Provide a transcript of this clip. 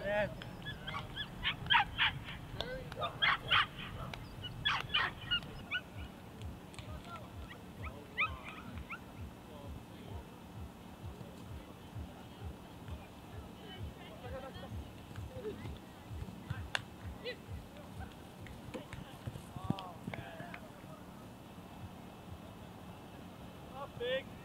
out. Big.